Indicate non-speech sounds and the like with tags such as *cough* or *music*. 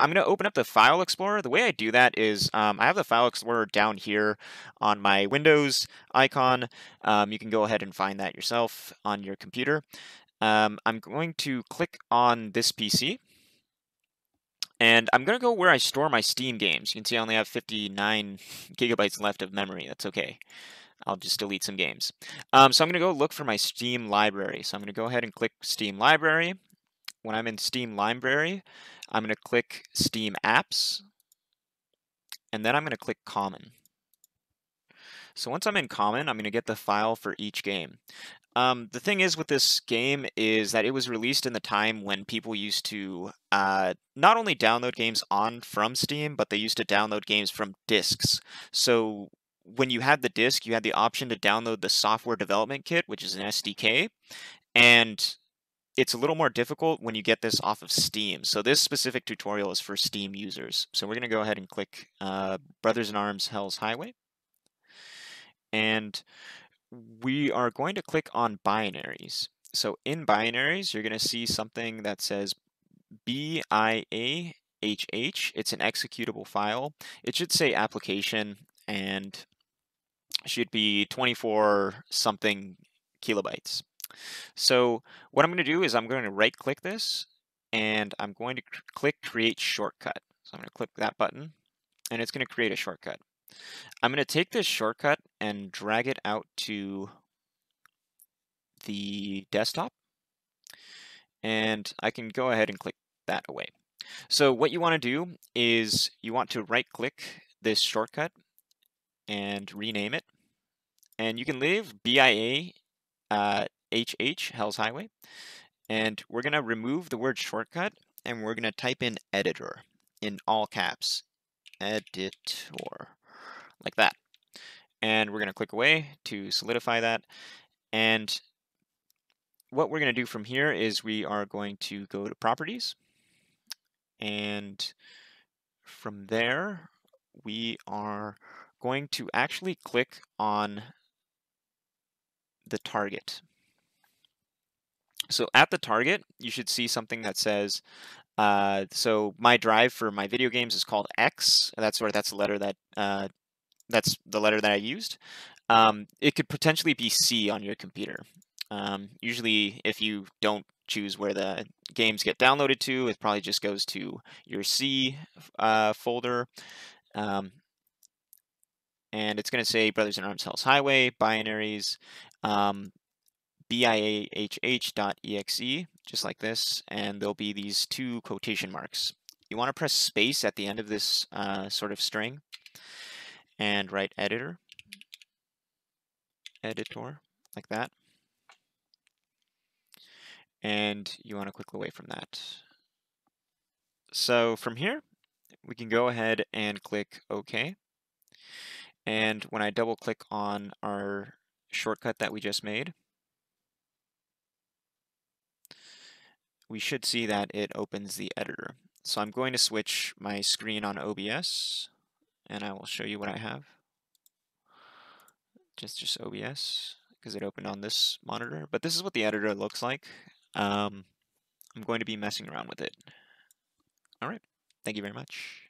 I'm going to open up the File Explorer. The way I do that is um, I have the File Explorer down here on my Windows icon. Um, you can go ahead and find that yourself on your computer. Um, I'm going to click on this PC. And I'm going to go where I store my Steam games. You can see I only have 59 *laughs* gigabytes left of memory. That's okay. I'll just delete some games. Um, so I'm going to go look for my Steam library. So I'm going to go ahead and click Steam Library. When I'm in Steam Library, I'm going to click Steam Apps. And then I'm going to click Common. So once I'm in Common, I'm going to get the file for each game. Um, the thing is with this game is that it was released in the time when people used to uh, not only download games on from Steam, but they used to download games from discs. So when you had the disk, you had the option to download the software development kit, which is an SDK, and it's a little more difficult when you get this off of Steam. So this specific tutorial is for Steam users. So we're going to go ahead and click uh, Brothers in Arms Hell's Highway. And we are going to click on binaries. So in binaries, you're going to see something that says BIAHH. It's an executable file. It should say application and should be 24 something kilobytes. So what I'm going to do is I'm going to right click this and I'm going to click create shortcut. So I'm going to click that button and it's going to create a shortcut. I'm going to take this shortcut and drag it out to the desktop and I can go ahead and click that away. So what you want to do is you want to right click this shortcut and rename it. And you can leave BIA uh, HH, Hell's Highway. And we're going to remove the word shortcut and we're going to type in editor in all caps. Editor, like that. And we're going to click away to solidify that. And what we're going to do from here is we are going to go to properties. And from there, we are going to actually click on the target. So at the target, you should see something that says, uh, so my drive for my video games is called X. That's where that's the letter that uh, that's the letter that I used. Um, it could potentially be C on your computer. Um, usually, if you don't choose where the games get downloaded to, it probably just goes to your C uh, folder. Um, and it's going to say Brothers in Arms Hell's Highway, binaries, um, biahh.exe, just like this, and there'll be these two quotation marks. You want to press space at the end of this uh, sort of string and write editor, editor, like that. And you want to click away from that. So from here, we can go ahead and click OK. And when I double click on our shortcut that we just made, we should see that it opens the editor. So I'm going to switch my screen on OBS and I will show you what I have. Just, just OBS because it opened on this monitor. But this is what the editor looks like. Um, I'm going to be messing around with it. All right. Thank you very much.